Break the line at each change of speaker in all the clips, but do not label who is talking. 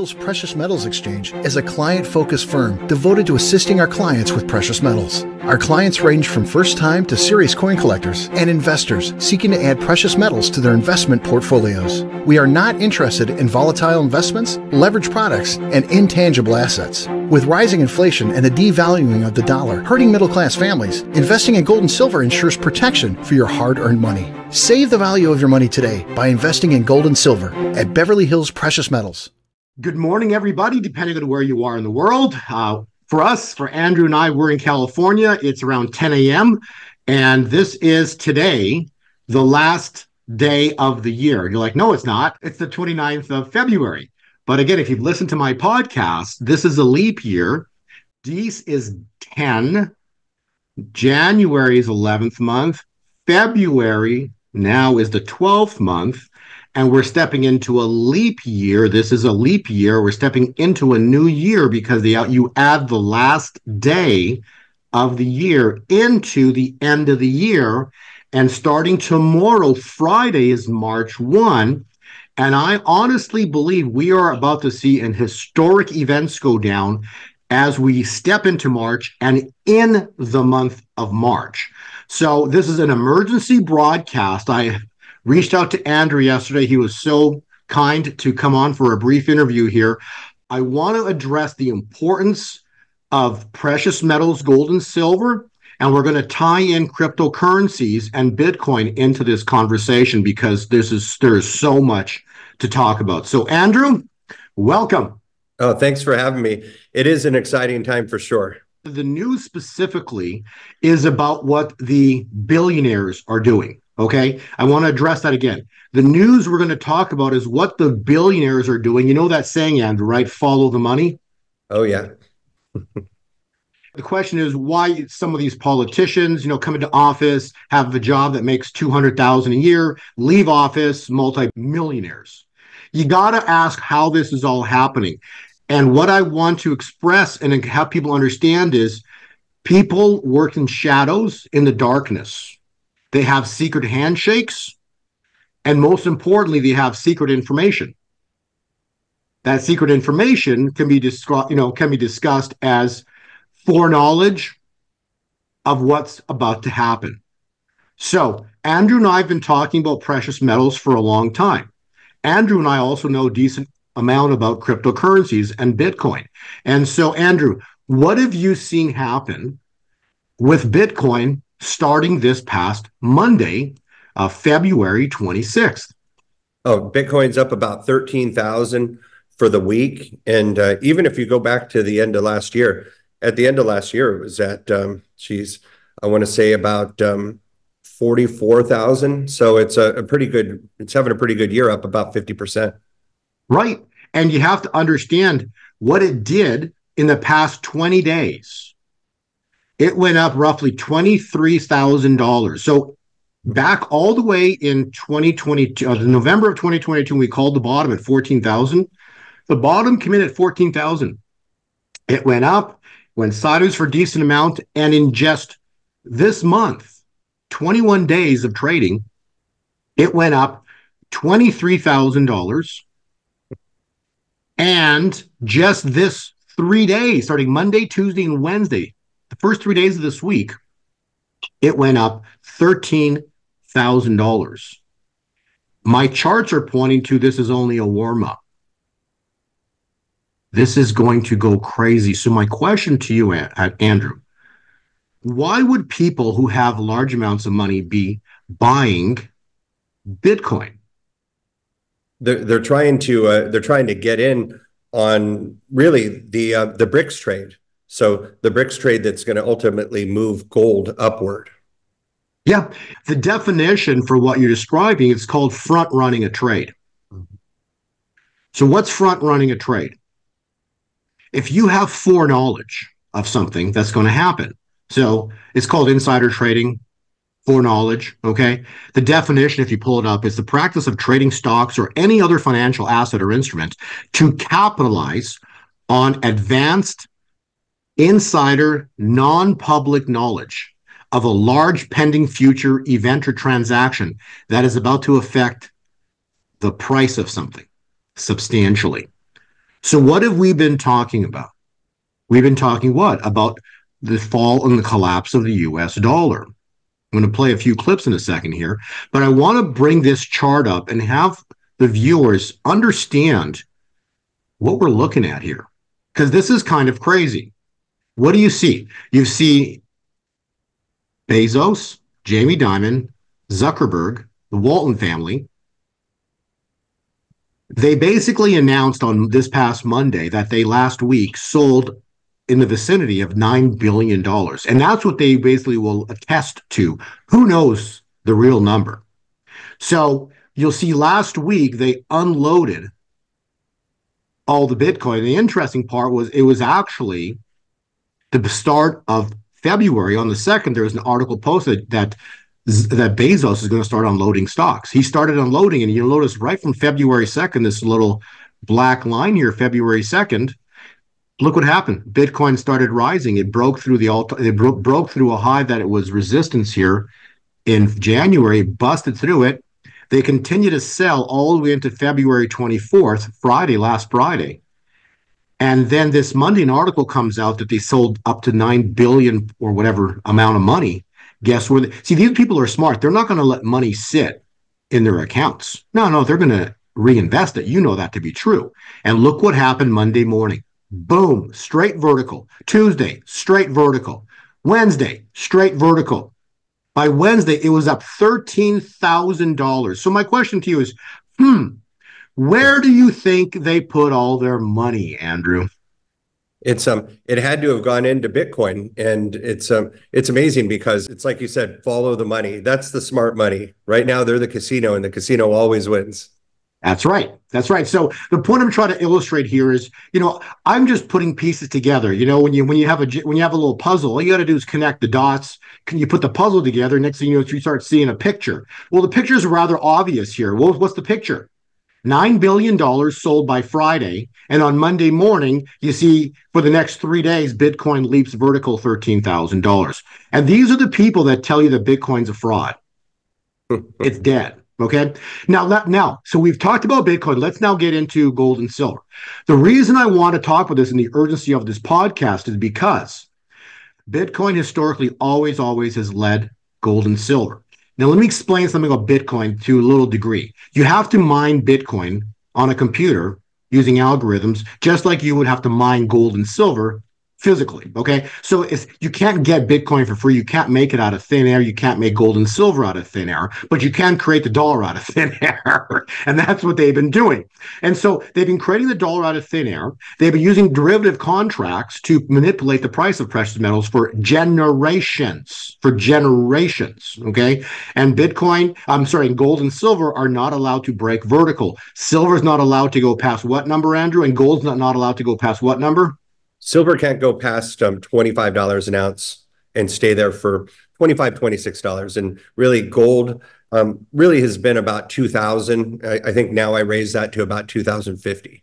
Hills Precious Metals Exchange is a client focused firm devoted to assisting our clients with precious metals. Our clients range from first time to serious coin collectors and investors seeking to add precious metals to their investment portfolios. We are not interested in volatile investments, leverage products, and intangible assets. With rising inflation and the devaluing of the dollar hurting middle class families, investing in gold and silver ensures protection for your hard earned money. Save the value of your money today by investing in gold and silver at Beverly Hills Precious Metals.
Good morning, everybody, depending on where you are in the world. Uh, for us, for Andrew and I, we're in California. It's around 10 a.m. And this is today, the last day of the year. You're like, no, it's not. It's the 29th of February. But again, if you've listened to my podcast, this is a leap year. Dies is 10. January is 11th month. February now is the 12th month. And we're stepping into a leap year. This is a leap year. We're stepping into a new year because the, you add the last day of the year into the end of the year. And starting tomorrow, Friday is March 1. And I honestly believe we are about to see an historic events go down as we step into March and in the month of March. So this is an emergency broadcast. I reached out to Andrew yesterday. He was so kind to come on for a brief interview here. I want to address the importance of precious metals, gold and silver, and we're going to tie in cryptocurrencies and Bitcoin into this conversation because this is there's so much to talk about. So, Andrew, welcome.
Oh, thanks for having me. It is an exciting time for sure.
The news specifically is about what the billionaires are doing. Okay. I want to address that again. The news we're going to talk about is what the billionaires are doing. You know that saying, Andrew, right? Follow the money.
Oh, yeah.
the question is why some of these politicians, you know, come into office, have a job that makes 200,000 a year, leave office, multi-millionaires you got to ask how this is all happening. And what I want to express and have people understand is people work in shadows in the darkness. They have secret handshakes. And most importantly, they have secret information. That secret information can be described, you know, can be discussed as foreknowledge of what's about to happen. So Andrew and I have been talking about precious metals for a long time. Andrew and I also know a decent amount about cryptocurrencies and Bitcoin. And so, Andrew, what have you seen happen with Bitcoin starting this past Monday, uh, February 26th?
Oh, Bitcoin's up about 13,000 for the week. And uh, even if you go back to the end of last year, at the end of last year, it was at, um, geez, I want to say about um, 44,000. So it's a, a, pretty good, it's having a pretty good year up about 50%.
Right. And you have to understand what it did in the past 20 days. It went up roughly $23,000. So back all the way in 2022, uh, November of 2022, we called the bottom at 14,000. The bottom came in at 14,000. It went up, went sideways for a decent amount. And in just this month, 21 days of trading, it went up $23,000. And just this three days, starting Monday, Tuesday, and Wednesday, first three days of this week, it went up $13,000. My charts are pointing to this is only a warm up. This is going to go crazy. So, my question to you, Andrew, why would people who have large amounts of money be buying Bitcoin?
They're, they're trying to uh, they're trying to get in on really the uh, the BRICS trade. So the BRICS trade that's going to ultimately move gold upward.
Yeah, the definition for what you're describing is called front running a trade. So what's front running a trade? If you have foreknowledge of something that's going to happen, so it's called insider trading foreknowledge. Okay. The definition, if you pull it up, is the practice of trading stocks or any other financial asset or instrument to capitalize on advanced insider non public knowledge of a large pending future event or transaction that is about to affect the price of something substantially. So, what have we been talking about? We've been talking what? About the fall and the collapse of the US dollar. I'm going to play a few clips in a second here, but I want to bring this chart up and have the viewers understand what we're looking at here because this is kind of crazy. What do you see? You see Bezos, Jamie Dimon, Zuckerberg, the Walton family. They basically announced on this past Monday that they last week sold in the vicinity of $9 billion. And that's what they basically will attest to. Who knows the real number? So you'll see last week they unloaded all the Bitcoin. The interesting part was it was actually the start of February on the 2nd. There was an article posted that that Bezos is going to start unloading stocks. He started unloading, and you'll notice right from February 2nd, this little black line here, February 2nd, look what happened. Bitcoin started rising. It broke through the alt. It bro- broke through a high that it was resistance here in January, busted through it. They continue to sell all the way into February 24th, Friday, last Friday. And then this Monday, an article comes out that they sold up to 9 billion or whatever amount of money. Guess where? They, see, these people are smart. They're not going to let money sit in their accounts. No, no, they're going to reinvest it. You know that to be true. And look what happened Monday morning. Boom, straight vertical. Tuesday, straight vertical. Wednesday, straight vertical. By Wednesday, it was up $13,000. So my question to you is, hmm, where do you think they put all their money, Andrew?
It's um it had to have gone into Bitcoin and it's um it's amazing because it's like you said follow the money. That's the smart money. Right now they're the casino and the casino always wins.
That's right. That's right. So the point I'm trying to illustrate here is, you know, I'm just putting pieces together. You know, when you when you have a when you have a little puzzle, all you got to do is connect the dots. Can you put the puzzle together? Next thing you know, you start seeing a picture. Well, the picture is rather obvious here. Well, what's the picture? Nine billion dollars sold by Friday, and on Monday morning, you see for the next three days, Bitcoin leaps vertical thirteen thousand dollars. And these are the people that tell you that Bitcoin's a fraud. it's dead. Okay. Now, let, now, so we've talked about Bitcoin. Let's now get into gold and silver. The reason I want to talk about this and the urgency of this podcast is because Bitcoin historically always, always has led gold and silver. Now, let me explain something about Bitcoin to a little degree. You have to mine Bitcoin on a computer using algorithms, just like you would have to mine gold and silver physically. Okay. So if you can't get Bitcoin for free, you can't make it out of thin air. You can't make gold and silver out of thin air, but you can create the dollar out of thin air. and that's what they've been doing. And so they've been creating the dollar out of thin air. They've been using derivative contracts to manipulate the price of precious metals for generations, for generations. Okay. And Bitcoin, I'm sorry, gold and silver are not allowed to break vertical. Silver is not allowed to go past what number, Andrew? And gold's not, not allowed to go past what number?
Silver can't go past um, $25 an ounce and stay there for $25, $26. And really, gold um, really has been about 2000 I, I think now I raised that to about 2050.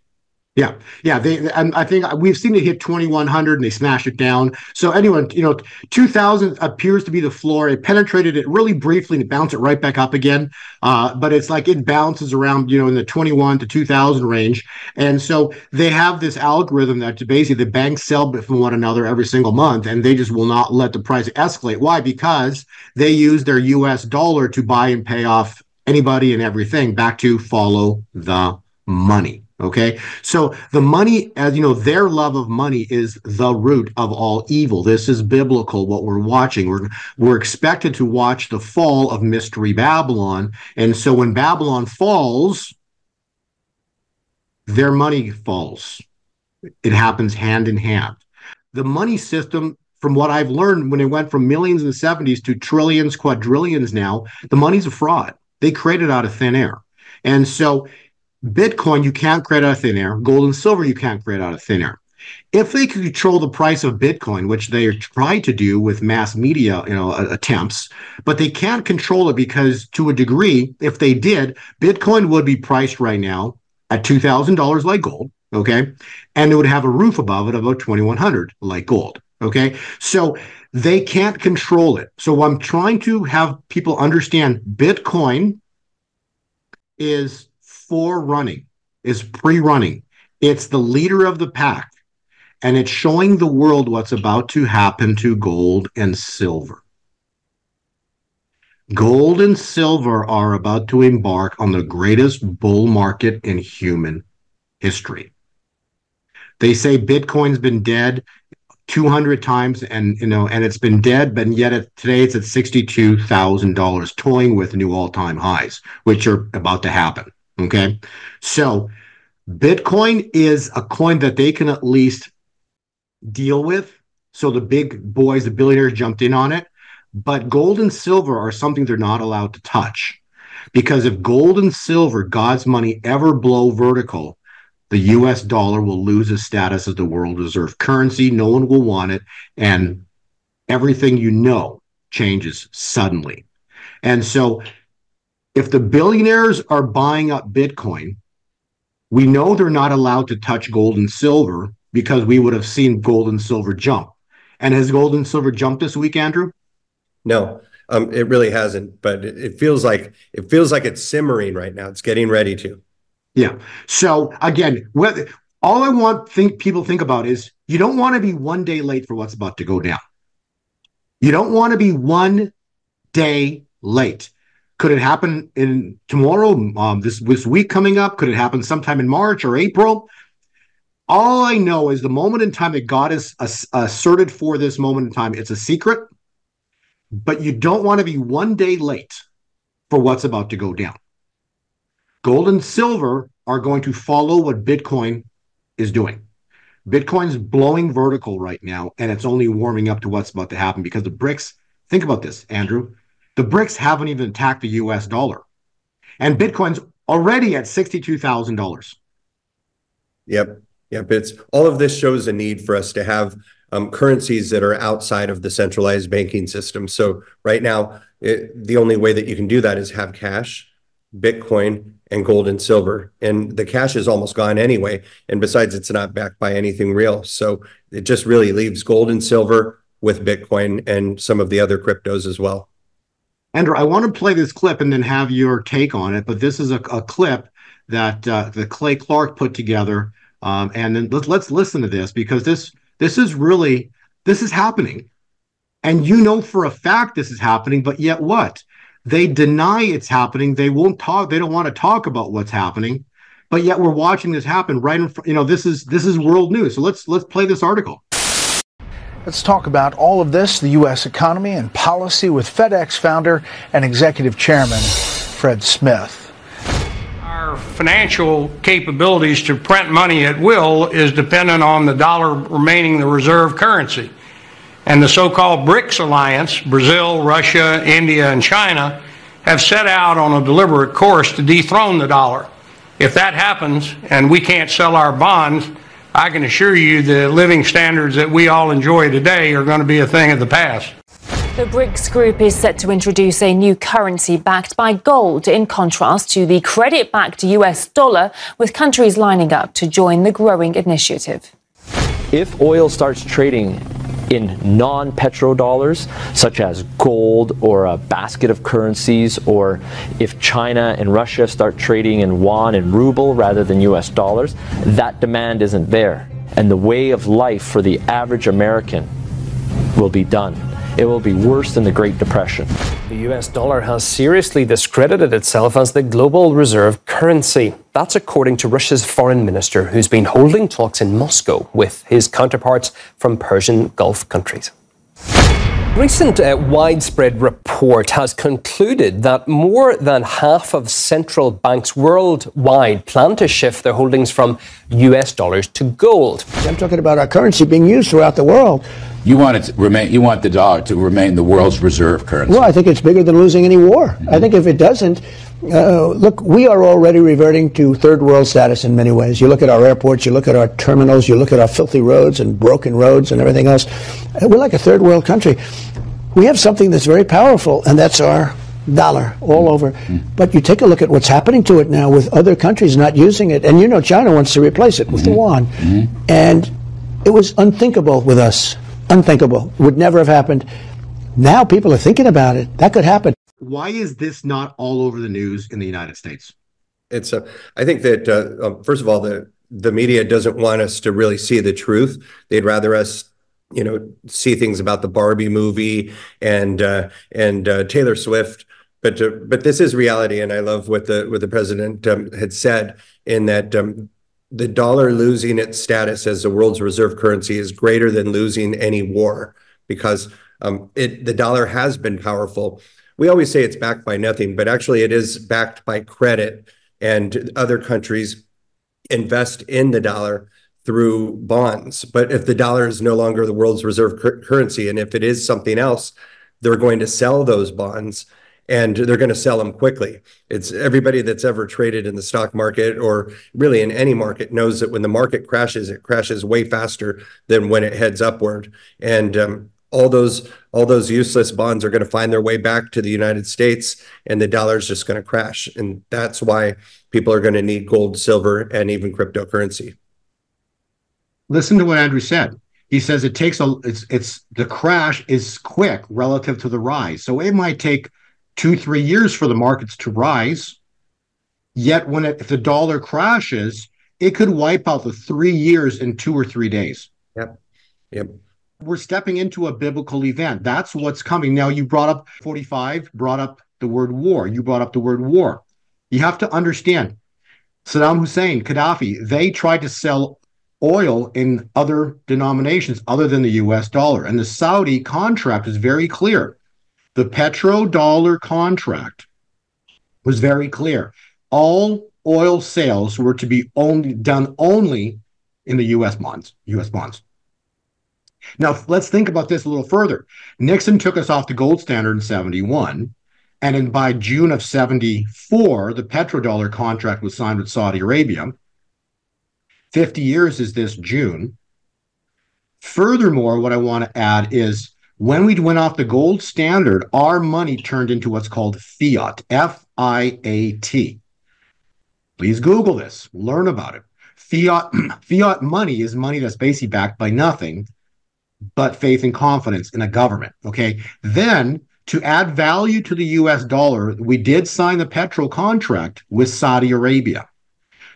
Yeah, yeah. They, and I think we've seen it hit 2100 and they smashed it down. So anyone, you know, 2000 appears to be the floor. It penetrated it really briefly and it bounced it right back up again. Uh, but it's like it bounces around, you know, in the 21 to 2000 range. And so they have this algorithm that basically the banks sell from one another every single month, and they just will not let the price escalate. Why? Because they use their U.S. dollar to buy and pay off anybody and everything back to follow the money. Okay. So the money, as you know, their love of money is the root of all evil. This is biblical, what we're watching. We're, we're expected to watch the fall of Mystery Babylon. And so when Babylon falls, their money falls. It happens hand in hand. The money system, from what I've learned, when it went from millions in the 70s to trillions, quadrillions now, the money's a fraud. They created out of thin air. And so Bitcoin, you can't create out of thin air. Gold and silver, you can't create out of thin air. If they could control the price of Bitcoin, which they try to do with mass media, you know, attempts, but they can't control it because, to a degree, if they did, Bitcoin would be priced right now at two thousand dollars like gold, okay, and it would have a roof above it of about twenty one hundred like gold, okay. So they can't control it. So I'm trying to have people understand Bitcoin is for running, is pre running. It's the leader of the pack, and it's showing the world what's about to happen to gold and silver. Gold and silver are about to embark on the greatest bull market in human history. They say Bitcoin's been dead 200 times and you know and it's been dead but yet it, today it's at $62,000 toying with new all-time highs which are about to happen okay so bitcoin is a coin that they can at least deal with so the big boys the billionaires jumped in on it but gold and silver are something they're not allowed to touch because if gold and silver god's money ever blow vertical the US dollar will lose its status as the world reserve currency. No one will want it. And everything you know changes suddenly. And so, if the billionaires are buying up Bitcoin, we know they're not allowed to touch gold and silver because we would have seen gold and silver jump. And has gold and silver jumped this week, Andrew?
No, um, it really hasn't. But it, it feels like it feels like it's simmering right now. It's getting ready to.
Yeah. So again, what, all I want think people think about is you don't want to be one day late for what's about to go down. You don't want to be one day late. Could it happen in tomorrow? Um, this this week coming up? Could it happen sometime in March or April? All I know is the moment in time that God has asserted for this moment in time. It's a secret, but you don't want to be one day late for what's about to go down. Gold and silver are going to follow what Bitcoin is doing. Bitcoin's blowing vertical right now, and it's only warming up to what's about to happen because the BRICS, think about this, Andrew. The BRICS haven't even attacked the US dollar. And Bitcoin's already at $62,000.
Yep. Yep. It's all of this shows a need for us to have um, currencies that are outside of the centralized banking system. So right now, it, the only way that you can do that is have cash, Bitcoin, and gold and silver. And the cash is almost gone anyway. And besides, it's not backed by anything real. So it just really leaves gold and silver with Bitcoin and some of the other cryptos as well.
Andrew, I want to play this clip and then have your take on it. But this is a, a clip that uh, that Clay Clark put together. Um, and then let's, let's listen to this because this this is really this is happening. And you know for a fact this is happening, but yet what? They deny it's happening. They won't talk. They don't want to talk about what's happening. But yet we're watching this happen right in front. You know, this is this is world news. So let's let's play this article.
Let's talk about all of this, the U.S. economy and policy with FedEx founder and executive chairman Fred Smith.
Our financial capabilities to print money at will is dependent on the dollar remaining the reserve currency. And the so called BRICS alliance, Brazil, Russia, India, and China, have set out on a deliberate course to dethrone the dollar. If that happens and we can't sell our bonds, I can assure you the living standards that we all enjoy today are going to be a thing of the past.
The BRICS group is set to introduce a new currency backed by gold, in contrast to the credit backed US dollar, with countries lining up to join the growing initiative.
If oil starts trading in non petrodollars, such as gold or a basket of currencies, or if China and Russia start trading in yuan and ruble rather than US dollars, that demand isn't there. And the way of life for the average American will be done. It will be worse than the Great Depression.
The US dollar has seriously discredited itself as the global reserve currency. That's according to Russia's foreign minister, who's been holding talks in Moscow with his counterparts from Persian Gulf countries. Recent uh, widespread report has concluded that more than half of central banks worldwide plan to shift their holdings from US dollars to gold.
I'm talking about our currency being used throughout the world
you want it to remain. You want the dollar to remain the world's reserve currency.
Well, I think it's bigger than losing any war. Mm-hmm. I think if it doesn't, uh, look, we are already reverting to third world status in many ways. You look at our airports, you look at our terminals, you look at our filthy roads and broken roads and everything else. Uh, we're like a third world country. We have something that's very powerful, and that's our dollar all mm-hmm. over. Mm-hmm. But you take a look at what's happening to it now with other countries not using it, and you know China wants to replace it with mm-hmm. the yuan, mm-hmm. and it was unthinkable with us unthinkable. Would never have happened. Now people are thinking about it. That could happen.
Why is this not all over the news in the United States?
It's a. I think that uh, um, first of all, the the media doesn't want us to really see the truth. They'd rather us you know see things about the Barbie movie and uh, and uh, Taylor Swift but uh, but this is reality and I love what the what the president um, had said in that um, the dollar losing its status as the world's reserve currency is greater than losing any war because um, it the dollar has been powerful. We always say it's backed by nothing, but actually it is backed by credit, and other countries invest in the dollar through bonds. But if the dollar is no longer the world's reserve cur- currency, and if it is something else, they're going to sell those bonds and they're going to sell them quickly. It's everybody that's ever traded in the stock market or really in any market knows that when the market crashes, it crashes way faster than when it heads upward. And um, all those all those useless bonds are going to find their way back to the United States, and the dollar is just going to crash. And that's why people are going to need gold, silver, and even cryptocurrency
listen to what Andrew said. He says it takes a it's it's the crash is quick relative to the rise. So it might take two, three years for the markets to rise. Yet when it, if the dollar crashes, it could wipe out the three years in two or three days.
Yep. Yep.
We're stepping into a biblical event. That's what's coming. Now you brought up 45, brought up the word war. You brought up the word war. You have to understand Saddam Hussein, Gaddafi, they tried to sell oil in other denominations other than the US dollar. And the Saudi contract is very clear. The petrodollar contract was very clear. All oil sales were to be only done only in the US bonds, US bonds. Now, let's think about this a little further. Nixon took us off the gold standard in 71. And in, by June of 74, the petrodollar contract was signed with Saudi Arabia. 50 years is this June. Furthermore, what I want to add is when we went off the gold standard, our money turned into what's called fiat, F I A T. Please Google this, learn about it. Fiat fiat money is money that's basically backed by nothing but faith and confidence in a government. Okay. Then to add value to the US dollar, we did sign the petro contract with Saudi Arabia.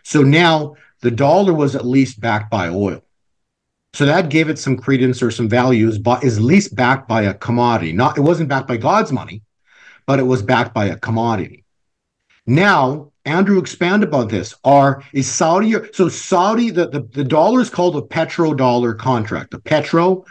So now the dollar was at least backed by oil. So that gave it some credence or some values, but is at least backed by a commodity. Not it wasn't backed by God's money, but it was backed by a commodity. Now, Andrew, expand about this. Are is Saudi so Saudi the, the, the dollar is called a petrodollar contract, the petro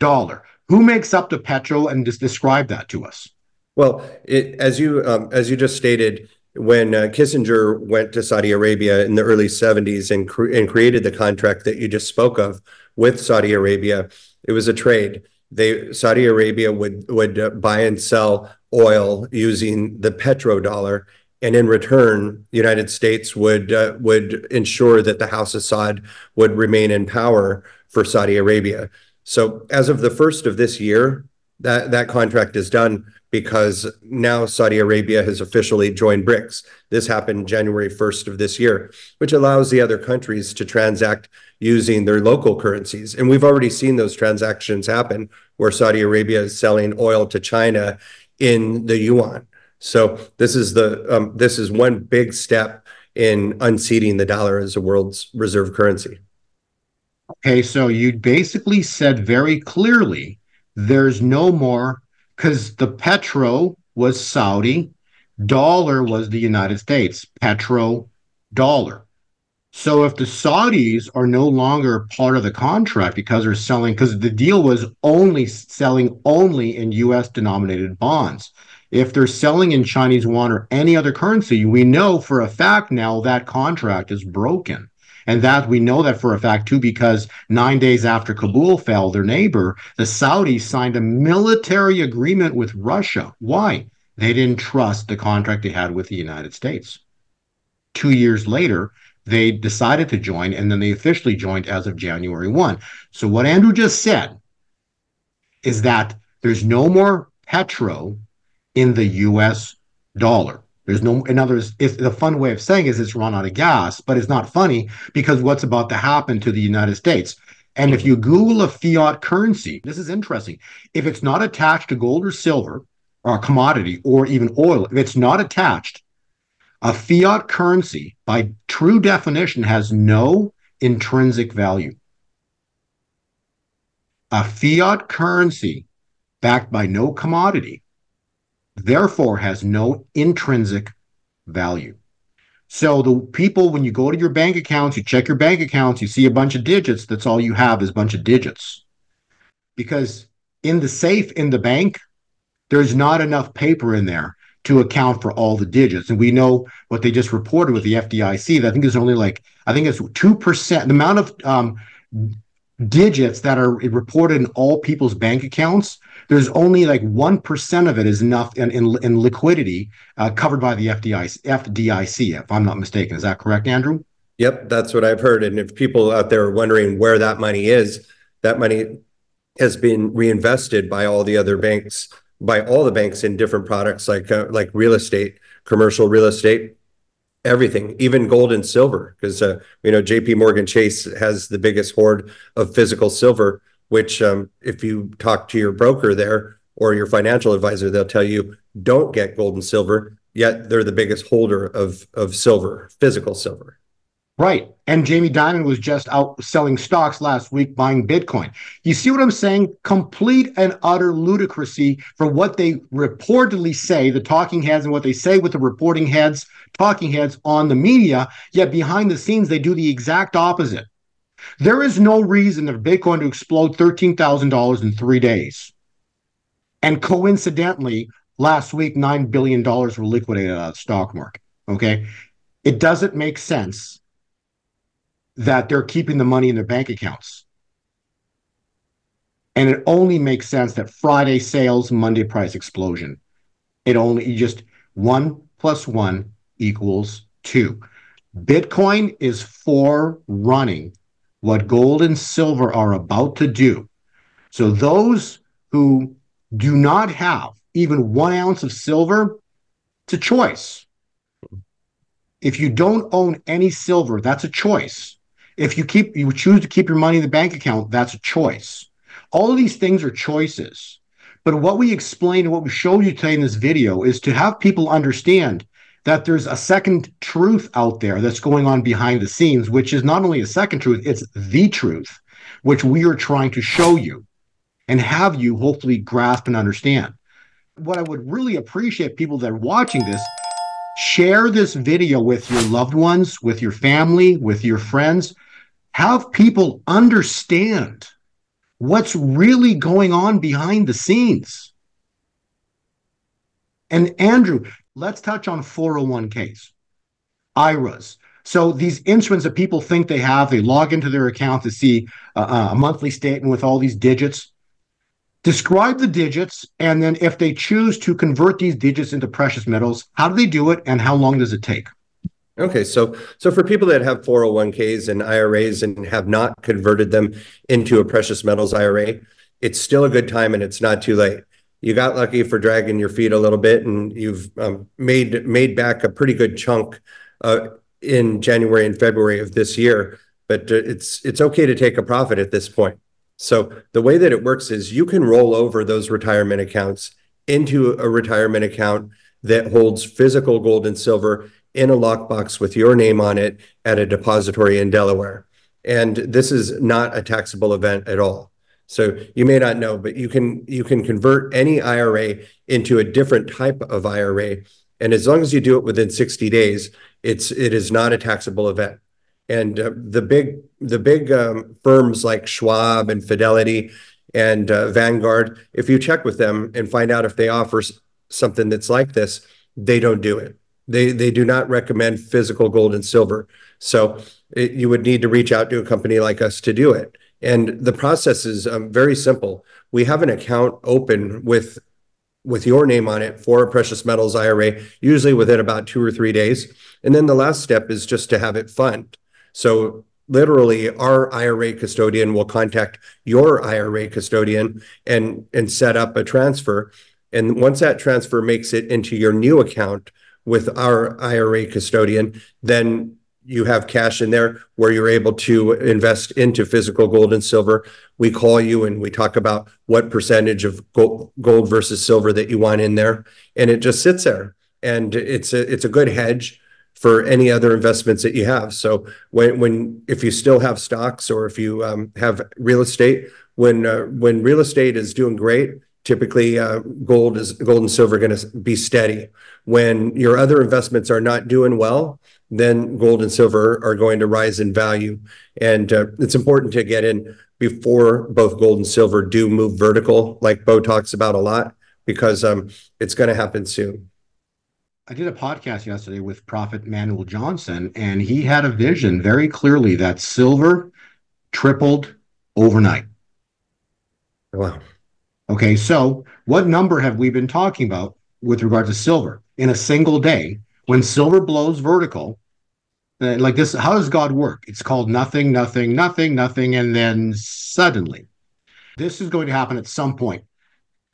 dollar. Who makes up the petro and just describe that to us?
Well, it, as you um, as you just stated, when uh, Kissinger went to Saudi Arabia in the early 70s and, cre- and created the contract that you just spoke of with Saudi Arabia, it was a trade. They Saudi Arabia would would uh, buy and sell oil using the petrodollar, and in return, the United States would uh, would ensure that the House of Saud would remain in power for Saudi Arabia. So, as of the first of this year, that that contract is done because now Saudi Arabia has officially joined BRICS. This happened January 1st of this year, which allows the other countries to transact using their local currencies. And we've already seen those transactions happen where Saudi Arabia is selling oil to China in the yuan. So this is the um, this is one big step in unseating the dollar as the world's reserve currency.
Okay, so you basically said very clearly there's no more because the petro was Saudi, dollar was the United States, petro dollar. So if the Saudis are no longer part of the contract because they're selling, because the deal was only selling only in US denominated bonds. If they're selling in Chinese yuan or any other currency, we know for a fact now that contract is broken. And that we know that for a fact too, because nine days after Kabul fell, their neighbor, the Saudis signed a military agreement with Russia. Why? They didn't trust the contract they had with the United States. Two years later, they decided to join, and then they officially joined as of January 1. So, what Andrew just said is that there's no more petro in the US dollar. There's no, in other words, it's the fun way of saying is it's run out of gas, but it's not funny because what's about to happen to the United States. And if you Google a fiat currency, this is interesting. If it's not attached to gold or silver or a commodity or even oil, if it's not attached, a fiat currency by true definition has no intrinsic value. A fiat currency backed by no commodity, therefore, has no intrinsic value. So the people, when you go to your bank accounts, you check your bank accounts, you see a bunch of digits. That's all you have is a bunch of digits. Because in the safe in the bank, there's not enough paper in there to account for all the digits. And we know what they just reported with the FDIC. That I think is only like I think it's two percent. The amount of um, digits that are reported in all people's bank accounts, there's only like 1% of it is enough in, in, in liquidity uh, covered by the FDIC, FDIC, if I'm not mistaken. Is that correct, Andrew?
Yep, that's what I've heard. And if people out there are wondering where that money is, that money has been reinvested by all the other banks, by all the banks in different products like uh, like real estate, commercial real estate, everything, even gold and silver, because uh, you know J.P. Morgan Chase has the biggest hoard of physical silver. Which, um, if you talk to your broker there or your financial advisor, they'll tell you don't get gold and silver. Yet they're the biggest holder of of silver, physical silver.
Right. And Jamie Dimon was just out selling stocks last week, buying Bitcoin. You see what I'm saying? Complete and utter ludicrousy for what they reportedly say, the talking heads, and what they say with the reporting heads, talking heads on the media. Yet behind the scenes, they do the exact opposite. There is no reason for Bitcoin to explode $13,000 in three days. And coincidentally, last week, $9 billion were liquidated out of the stock market. Okay. It doesn't make sense that they're keeping the money in their bank accounts. And it only makes sense that Friday sales, Monday price explosion. It only just one plus one equals two. Bitcoin is for running what gold and silver are about to do. So those who do not have even one ounce of silver, it's a choice. If you don't own any silver, that's a choice. If you keep you choose to keep your money in the bank account, that's a choice. All of these things are choices. But what we explain and what we show you today in this video is to have people understand that there's a second truth out there that's going on behind the scenes, which is not only a second truth, it's the truth, which we are trying to show you and have you hopefully grasp and understand. What I would really appreciate people that are watching this share this video with your loved ones, with your family, with your friends, have people understand what's really going on behind the scenes. And Andrew, let's touch on 401ks, IRAs. So these instruments that people think they have, they log into their account to see uh, uh, a monthly statement with all these digits. Describe the digits, and then if they choose to convert these digits into precious metals, how do they do it, and how long does it take?
Okay, so so for people that have 401ks and IRAs and have not converted them into a precious metals IRA, it's still a good time and it's not too late. You got lucky for dragging your feet a little bit, and you've um, made made back a pretty good chunk uh, in January and February of this year. But uh, it's it's okay to take a profit at this point. So the way that it works is you can roll over those retirement accounts into a retirement account that holds physical gold and silver in a lockbox with your name on it at a depository in Delaware. And this is not a taxable event at all. So you may not know, but you can you can convert any IRA into a different type of IRA, and as long as you do it within 60 days, it's it is not a taxable event. And uh, the big the big um, firms like Schwab and Fidelity and uh, Vanguard, if you check with them and find out if they offer something that's like this, they don't do it. They they do not recommend physical gold and silver. So it, you would need to reach out to a company like us to do it. And the process is um, very simple. We have an account open with with your name on it for a precious metals IRA, usually within about two or three days. And then the last step is just to have it fund. So literally our IRA custodian will contact your IRA custodian and and set up a transfer. And once that transfer makes it into your new account, with our IRA custodian, then you have cash in there where you're able to invest into physical gold and silver. We call you and we talk about what percentage of gold, versus silver that you want in there, and it just sits there. And it's a it's a good hedge for any other investments that you have. So when when if you still have stocks or if you um, have real estate, when uh, when real estate is doing great, typically uh, gold and silver are going to be steady. When your other investments are not doing well, then gold and silver are going to rise in value. And uh, it's important to get in before both gold and silver do move vertical, like Bo talks about a lot, because um, it's going to happen soon.
I did a podcast yesterday with Prophet Manuel Johnson, and he had a vision very clearly that silver tripled overnight.
Wow.
Okay, so what number have we been talking about with regard to silver in a single day when silver blows vertical? Uh, like this, how does God work? It's called nothing, nothing, nothing, nothing, and then suddenly. This is going to happen at some point.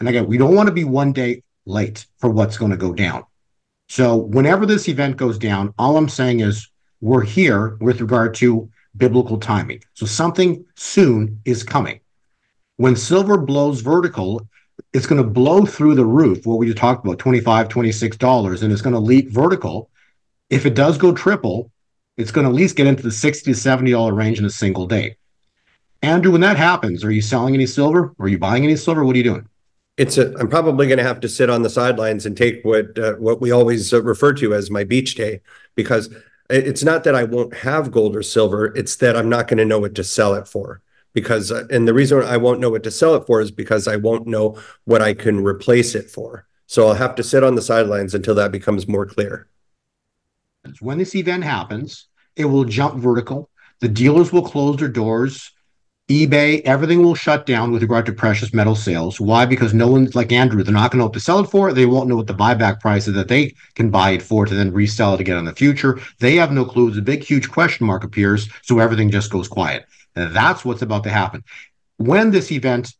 And again, we don't want to be one day late for what's going to go down. So whenever this event goes down, all I'm saying is we're here with regard to biblical timing. So something soon is coming. When silver blows vertical, it's going to blow through the roof, what we just talked about, $25, $26, and it's going to leap vertical. If it does go triple, it's going to at least get into the 60 to $70 range in a single day. Andrew, when that happens, are you selling any silver? Are you buying any silver? What are you doing?
It's a, I'm probably going to have to sit on the sidelines and take what uh, what we always uh, refer to as my beach day because it's not that I won't have gold or silver, it's that I'm not going to know what to sell it for. Because uh, and the reason I won't know what to sell it for is because I won't know what I can replace it for. So I'll have to sit on the sidelines until that becomes more clear.
When this event happens, it will jump vertical. The dealers will close their doors eBay, everything will shut down with regard to precious metal sales. Why? Because no one's like Andrew, they're not going to know what to sell it for. They won't know what the buyback price is that they can buy it for to then resell it again in the future. They have no clue. A big, huge question mark appears. So everything just goes quiet. That's what's about to happen. When this event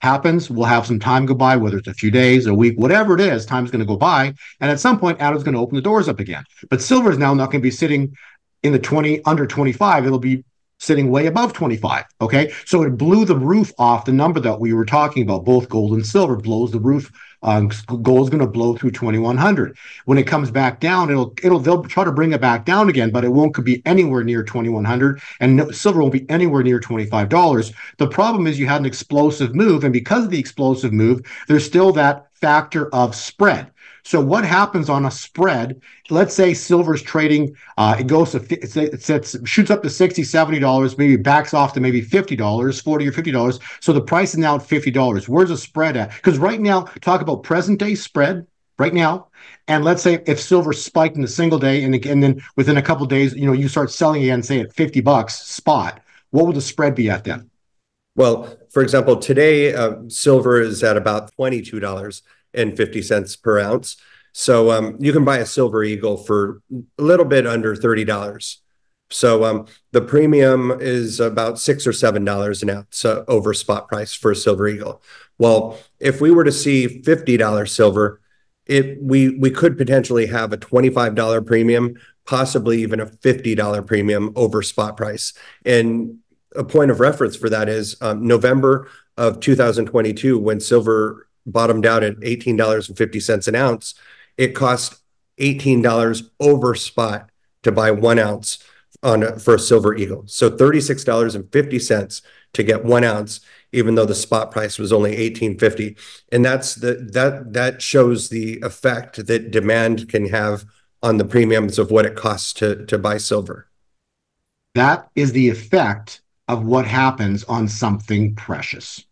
happens, we'll have some time go by, whether it's a few days, a week, whatever it is, time's going to go by. And at some point, Adam's going to open the doors up again. But silver is now not going to be sitting in the 20 under 25. It'll be sitting way above 25. Okay. So it blew the roof off the number that we were talking about. Both gold and silver blows the roof. Um, gold's going to blow through 2100. When it comes back down, it'll, it'll, they'll try to bring it back down again, but it won't be anywhere near 2100 and no, silver won't be anywhere near $25. The problem is you had an explosive move. And because of the explosive move, there's still that factor of spread. So what happens on a spread? Let's say silver's trading, uh, it goes to it sets shoots up to 60 70 dollars, maybe backs off to maybe 50 dollars, 40 or 50 dollars. So the price is now at 50 dollars. Where's the spread at? Because right now, talk about present day spread right now. And let's say if silver spiked in a single day and, and then within a couple days, you know, you start selling again, say at 50 bucks spot, what would the spread be at then?
Well, for example, today uh, silver is at about $22 and 50 cents per ounce. So um, you can buy a Silver Eagle for a little bit under $30. So um, the premium is about six or seven dollars an ounce uh, over spot price for a Silver Eagle. Well, if we were to see $50 silver, it we we could potentially have a $25 premium, possibly even a $50 premium over spot price. And a point of reference for that is um, November of 2022 when silver bottomed out at $18.50 an ounce, it cost $18 over spot to buy one ounce on for a silver eagle. So $36.50 to get one ounce, even though the spot price was only 1850. And that's the that that shows the effect that demand can have on the premiums of what it costs to, to buy silver.
That is the effect of what happens on something precious.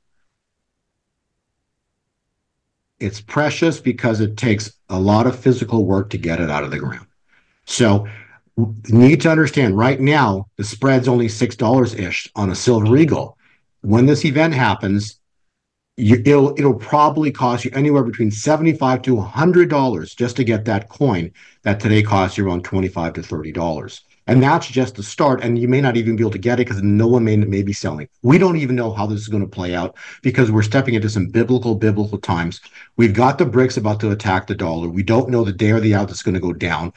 It's precious because it takes a lot of physical work to get it out of the ground. So you need to understand right now the spread's only six dollars ish on a silver eagle. When this event happens, you, it'll it'll probably cost you anywhere between seventy five to hundred dollars just to get that coin that today costs you around twenty five to thirty dollars. And that's just the start. And you may not even be able to get it because no one may, may be selling. We don't even know how this is going to play out because we're stepping into some biblical, biblical times. We've got the BRICS about to attack the dollar. We don't know the day or the hour that's going to go down,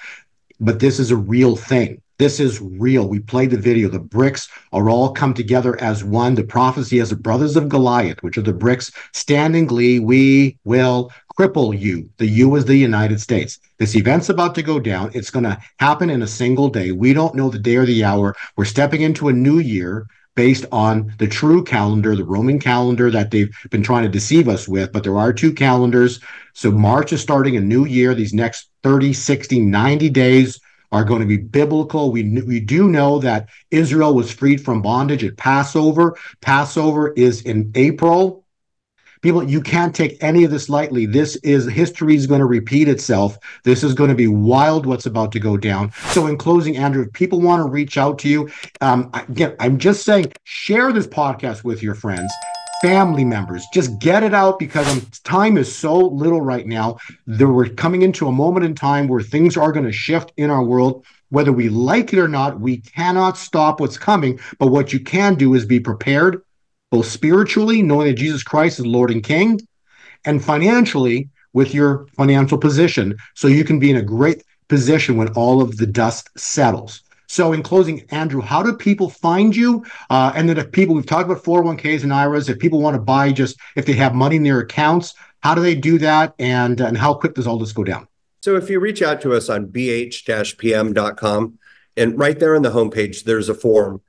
but this is a real thing. This is real. We played the video. The BRICS are all come together as one. The prophecy as the brothers of Goliath, which are the BRICS, stand in glee. We will cripple you. The U is the United States. This event's about to go down. It's going to happen in a single day. We don't know the day or the hour. We're stepping into a new year based on the true calendar, the Roman calendar that they've been trying to deceive us with. But there are two calendars. So March is starting a new year. These next 30, 60, 90 days are going to be biblical. We, we do know that Israel was freed from bondage at Passover. Passover is in April. People, you can't take any of this lightly. This is history is going to repeat itself. This is going to be wild what's about to go down. So, in closing, Andrew, if people want to reach out to you, um, again, I'm just saying, share this podcast with your friends family members. Just get it out because time is so little right now. That we're coming into a moment in time where things are going to shift in our world. Whether we like it or not, we cannot stop what's coming. But what you can do is be prepared, both spiritually, knowing that Jesus Christ is Lord and King, and financially with your financial position, so you can be in a great position when all of the dust settles. So, in closing, Andrew, how do people find you? Uh, and then, if people, we've talked about 401ks and IRAs, if people want to buy just if they have money in their accounts, how do they do that? And, and how quick does all this go down?
So, if you reach out to us on bh pm.com, and right there on the homepage, there's a form.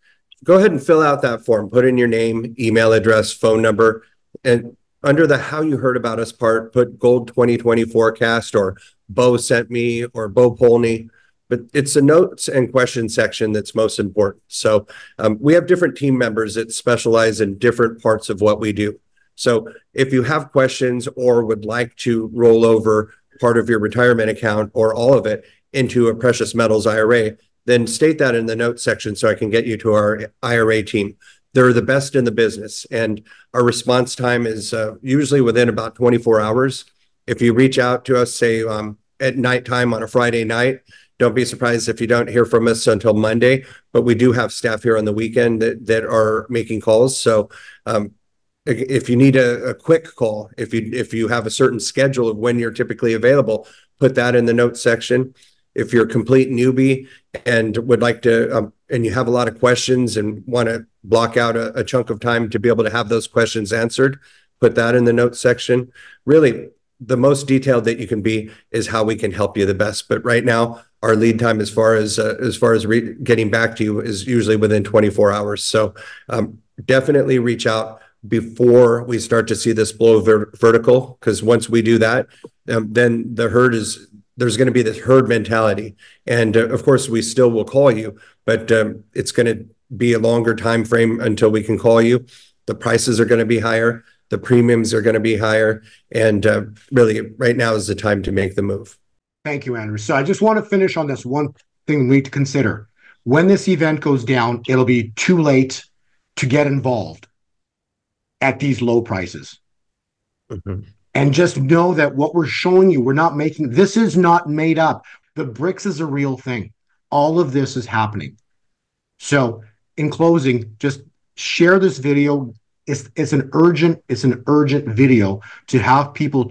Go ahead and fill out that form, put in your name, email address, phone number, and under the how you heard about us part, put gold 2020 forecast or Bo sent me or Bo Polny but it's the notes and questions section that's most important. So um, we have different team members that specialize in different parts of what we do. So if you have questions or would like to roll over part of your retirement account or all of it into a precious metals IRA, then state that in the notes section so I can get you to our IRA team. They're the best in the business, and our response time is uh, usually within about 24 hours. If you reach out to us, say um, at nighttime on a Friday night, don't be surprised if you don't hear from us until Monday, but we do have staff here on the weekend that, that are making calls. So um, if you need a, a, quick call, if you if you have a certain schedule of when you're typically available, put that in the notes section. If you're a complete newbie and would like to, um, and you have a lot of questions and want to block out a, a chunk of time to be able to have those questions answered, put that in the notes section. Really, the most detailed that you can be is how we can help you the best. But right now, our lead time as far as uh, as far as re- getting back to you is usually within 24 hours. So um, definitely reach out before we start to see this blow ver- vertical, because once we do that, um, then the herd is there's going to be this herd mentality, and uh, of course we still will call you, but um, it's going to be a longer time frame until we can call you. The prices are going to be higher the premiums are going to be higher. And uh, really, right now is the time to make the move.
Thank you, Andrew. So I just want to finish on this one thing we need to consider. When this event goes down, it'll be too late to get involved at these low prices. Mm-hmm. And just know that what we're showing you, we're not making this is not made up. The BRICS is a real thing. All of this is happening. So, in closing, just share this video, it's it's an urgent it's an urgent video to have people